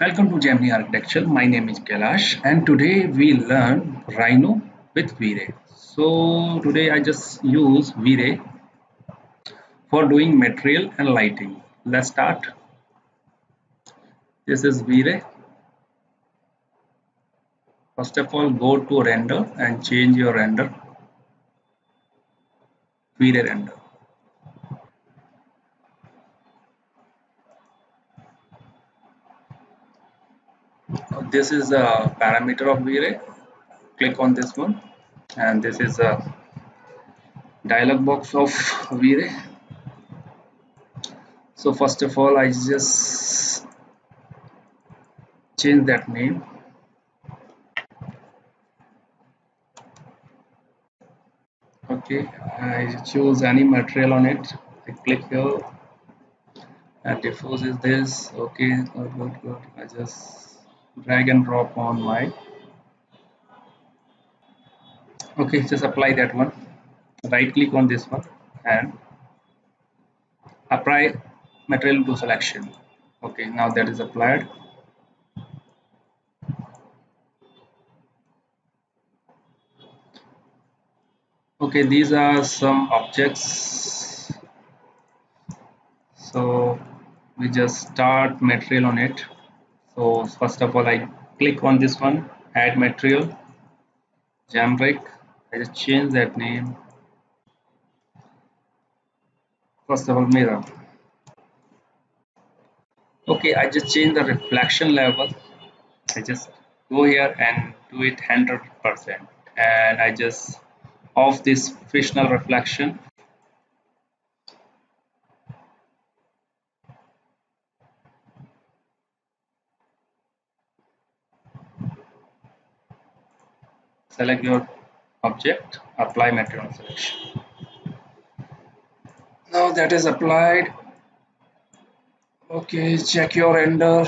Welcome to Gemini Architecture. My name is Kailash and today we learn Rhino with V-Ray. So today I just use V-Ray for doing material and lighting. Let's start. This is V-Ray. First of all go to render and change your render. V-Ray render. This is a parameter of V-Ray. Click on this one. And this is a dialog box of V-Ray. So first of all I just change that name. Okay I choose any material on it. I click here. And diffuse is this. Okay good good good. I just drag and drop on my okay just apply that one. Right click on this one and apply material to selection. Okay now that is applied. Okay these are some objects. So we just start material on it so first of all I click on this one add material Generic I just change that name. First of all mirror okay I just change the reflection level. I just go here and do it 100% and I just off this Fresnel reflection select your object apply material selection. Now that is applied. Okay check your render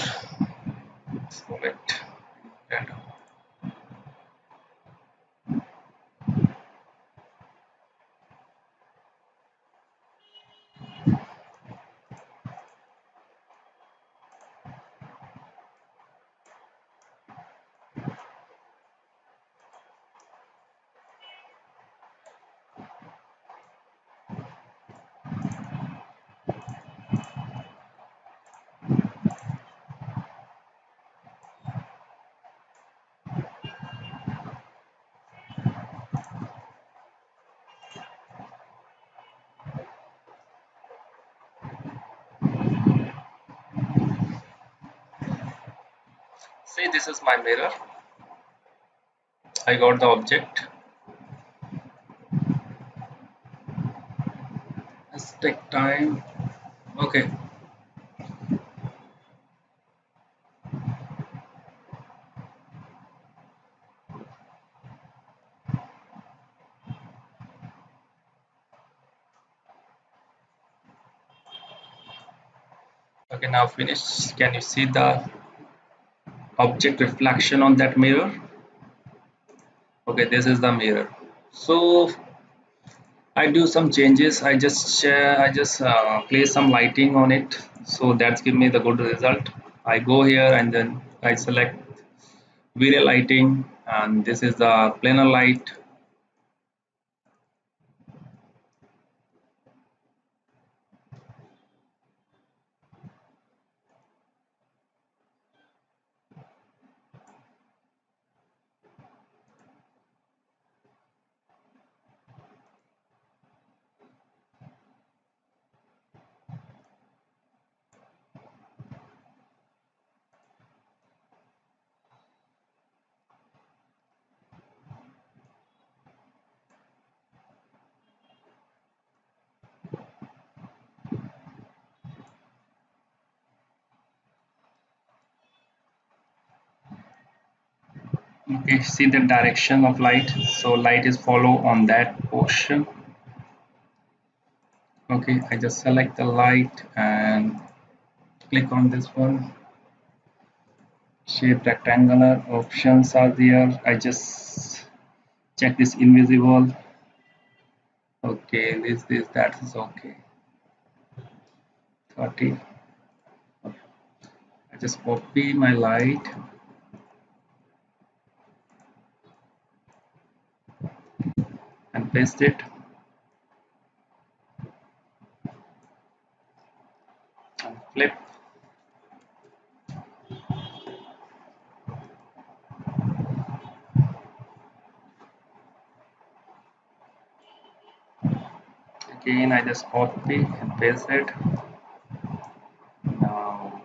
say this is my mirror. I got the object. Let's take time. Okay. Okay now finished can you see the object reflection on that mirror. Okay this is the mirror. So I do some changes. I just uh, I just uh, place some lighting on it. So that's give me the good result. I go here and then I select V-Ray lighting and this is the planar light okay see the direction of light. So light is follow on that portion. Okay I just select the light and click on this one. Shape rectangular options are there. I just check this invisible. Okay this this that is okay. 30 I just copy my light and paste it and flip. Again I just copy and paste it now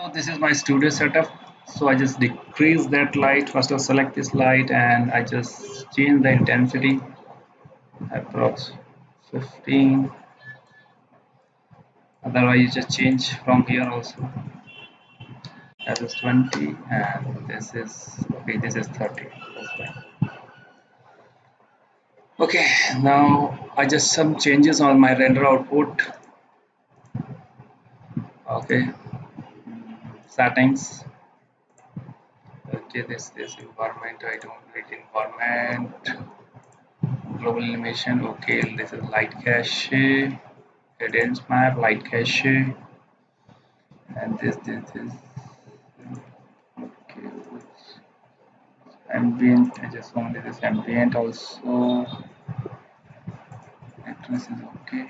so this is my studio setup. So I just decrease that light. First of select this light and I just change the intensity. Approx 15 otherwise you just change from here also. That is 20 and this is okay this is 30 that's fine. Okay now I just some changes on my render output. Okay settings. Okay this this environment I don't need environment. Global illumination okay this is light cache. Cadence map light cache. And this this is okay ambient I just wanted this ambient also. Address is okay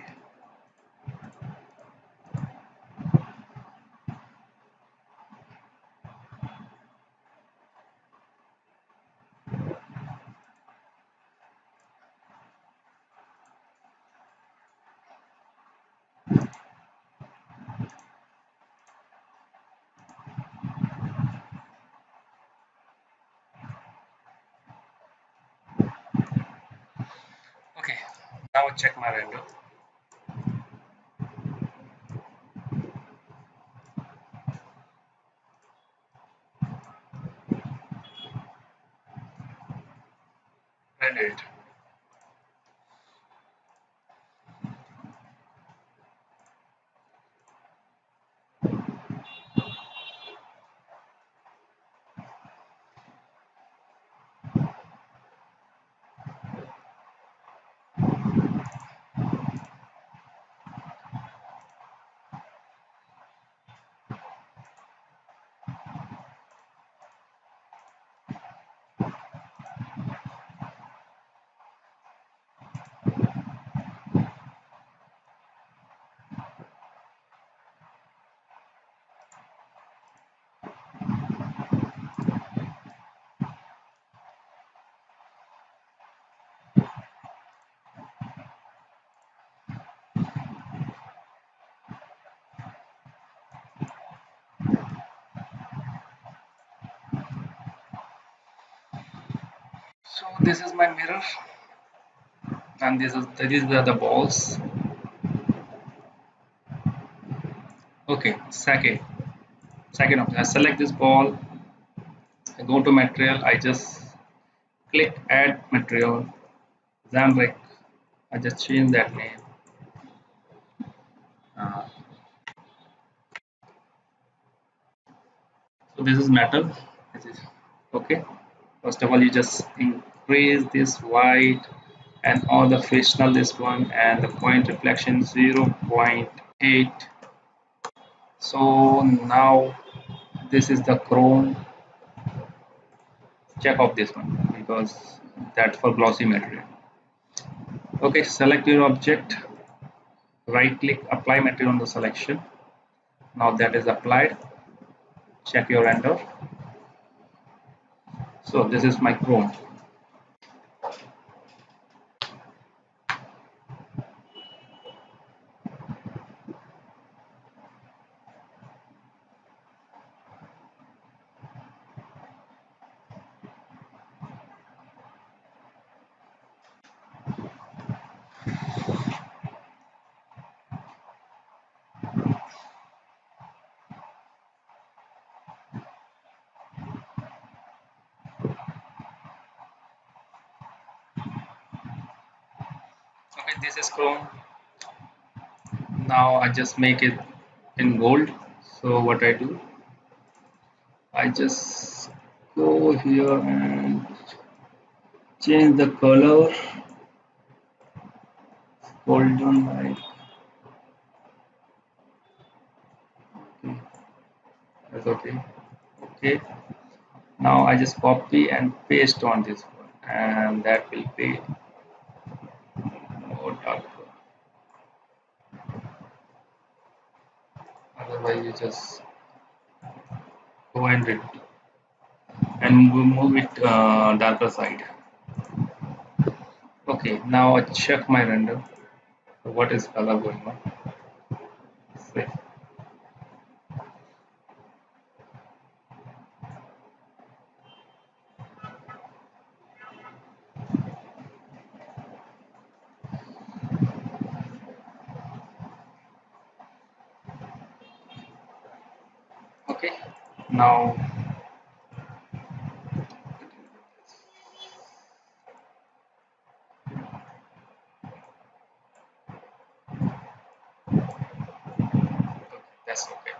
now check my render this is my mirror. And this is these are the balls. Okay second. Second option I select this ball. I go to material. I just click add material. Generic I just change that name. Uh, so this is metal. This is okay. First of all you just think increase this white and all the Fresnel this one and the point reflection 0.8 so now this is the chrome check off this one because that's for glossy material. Okay select your object right click apply material on the selection. Now that is applied check your render. So this is my chrome is now I just make it in gold. So what I do I just go here and change the color. Golden light okay. That's okay. Okay. Now I just copy and paste on this one and that will be otherwise you just go and read. And move it uh, darker side. Okay now I check my render. What is color going on. Okay. Now okay, that's okay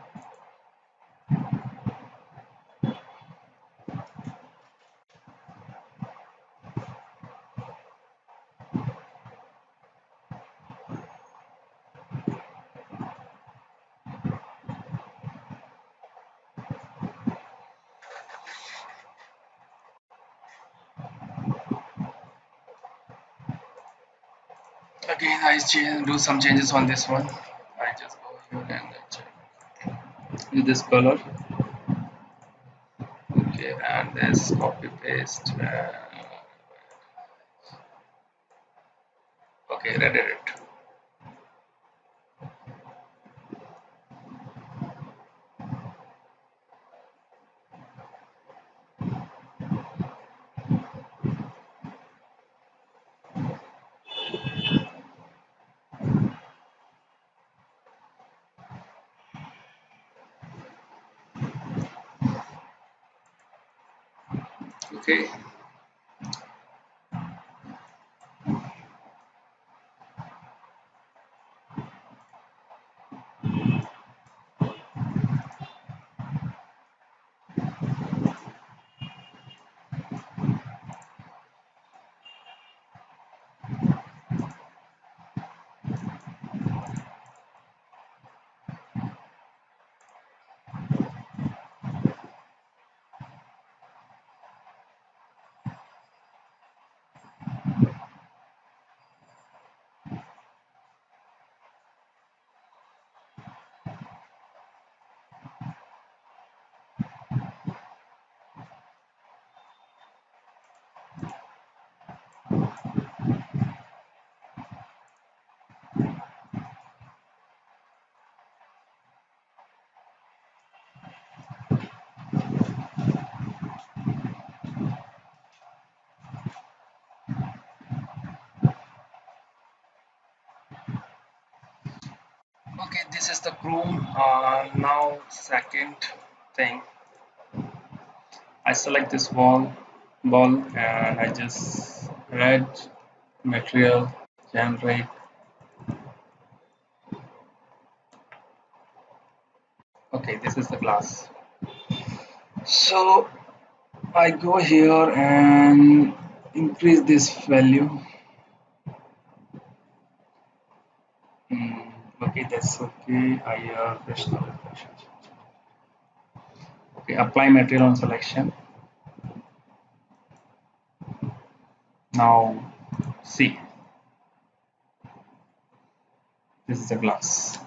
again I change, do some changes on this one. I just go here and check. This color. Okay and this copy paste uh, okay edit it okay okay this is the chrome uh, now second thing. I select this wall ball and I just red material generate. Okay this is the glass. So I go here and increase this value okay I uh, okay apply material on selection. Now see. This is a glass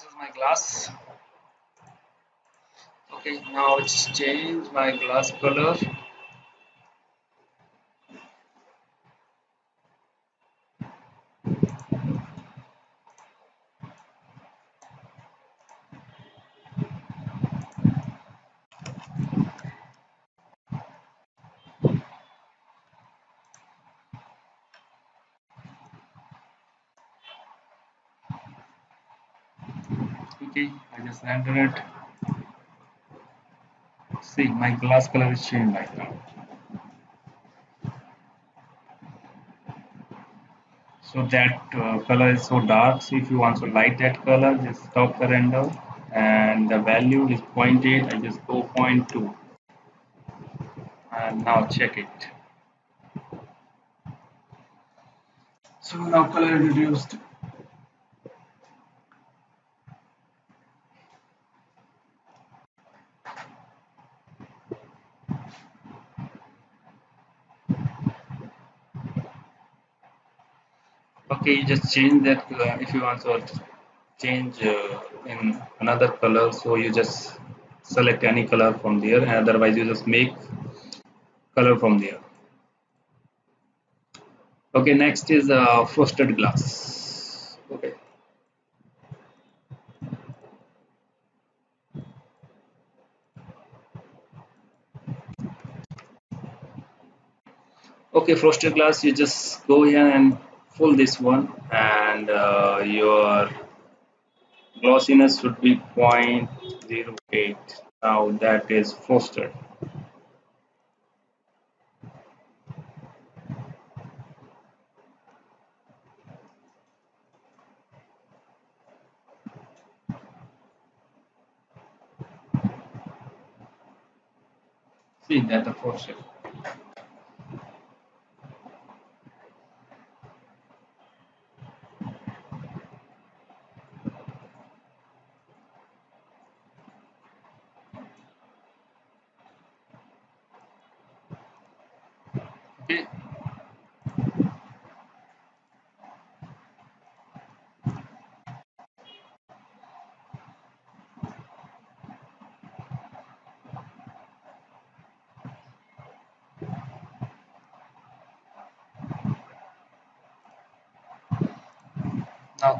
this is my glass okay now it's change my glass color okay I just enter it. See my glass color is changed right now. So that uh, color is so dark so if you want to light that color just stop the render. And the value is 0.8 I just go 0.2 and now check it. So now color reduced okay you just change that uh, if you want to change uh, in another color so you just select any color from there and otherwise you just make color from there. Okay next is uh, frosted glass. Okay. Okay frosted glass you just go here and full this one and uh, your glossiness should be 0.08 now that is frosted see that the frosted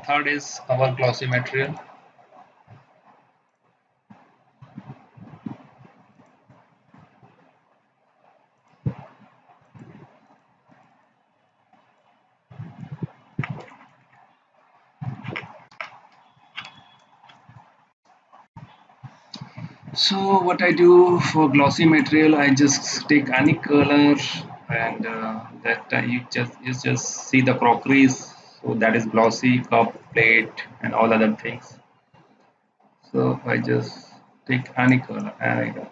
third is our glossy material. So what I do for glossy material I just take any color and uh, that uh, you just you just see the crockeries so that is glossy cup plate and all other things. So I just take any color any color.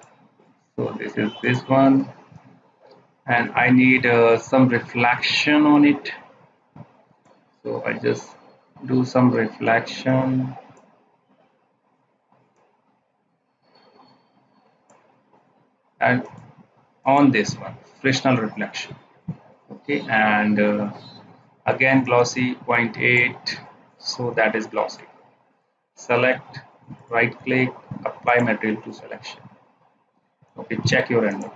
so this is this one. And I need uh, some reflection on it. So I just do some reflection. And on this one Fresnel reflection. Okay and uh, again glossy 0.8 so that is glossy. Select right click apply material to selection. Okay check your render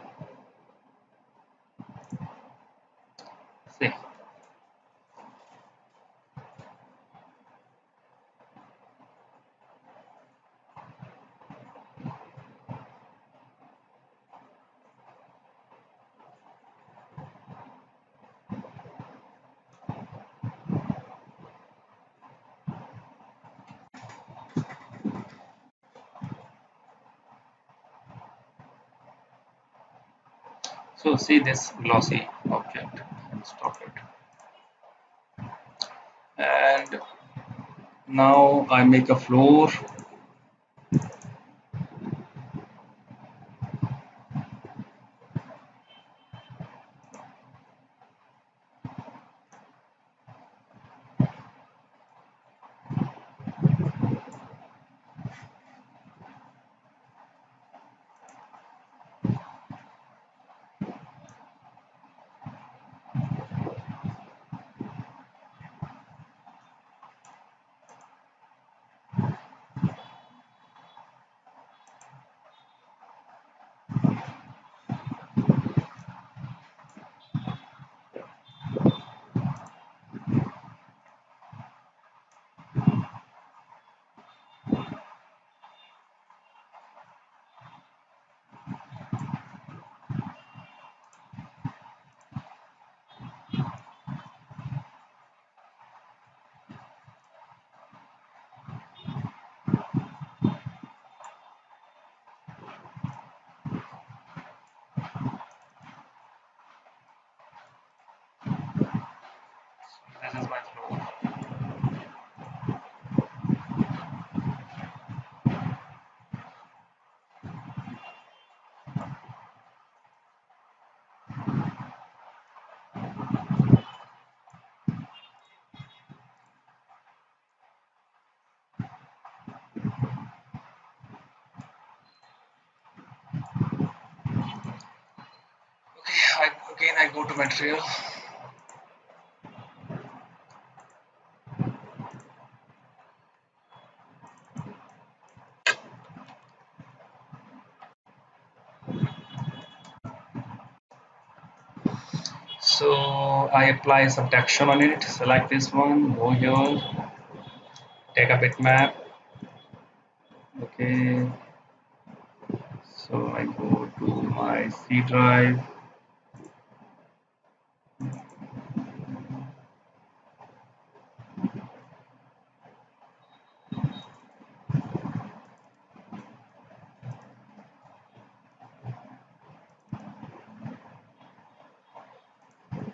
see so see this glossy object and stop it. And now I make a floor this is my I, again I go to material so I apply texture on it. Select this one go here take a bitmap okay. So I go to my C drive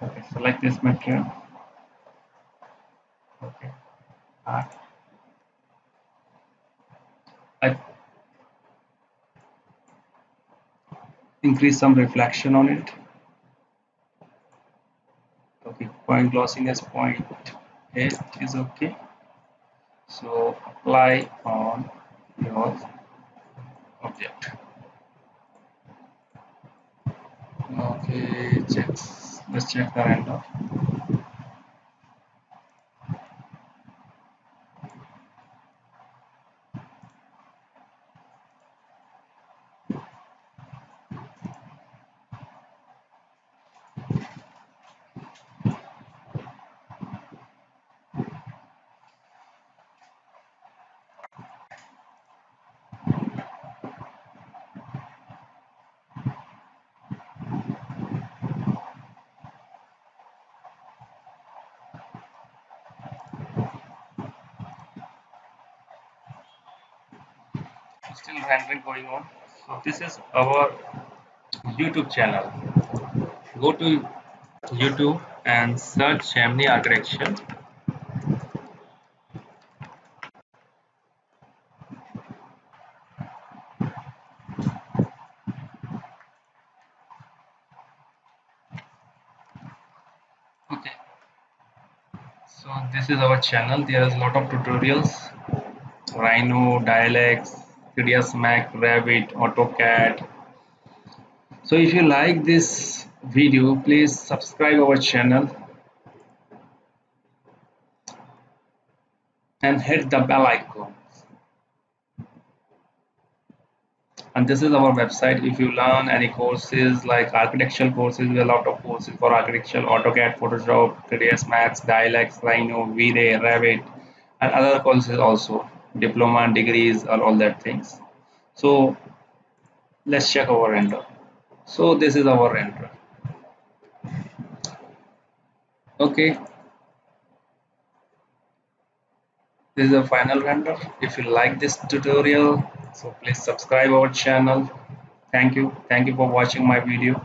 okay select this material okay. Art. I increase some reflection on it. Okay point glossiness point 8 is okay. So apply on your object. Okay check let's check the render still rendering going on. So this is our youtube channel. Go to youtube and search Gemini architecture. Okay. So this is our channel. There is a lot of tutorials. Rhino DIALux 3ds max revit autocad. So if you like this video please subscribe our channel and hit the bell icon. And this is our website. If you learn any courses like architectural courses we have a lot of courses for architecture AutoCAD Photoshop 3ds Max DIALux Rhino V-Ray Revit and other courses also diploma degrees or all that things. So let's check our render. So this is our render. Okay. This is the final render. If you like this tutorial so please subscribe our channel. Thank you. Thank you for watching my video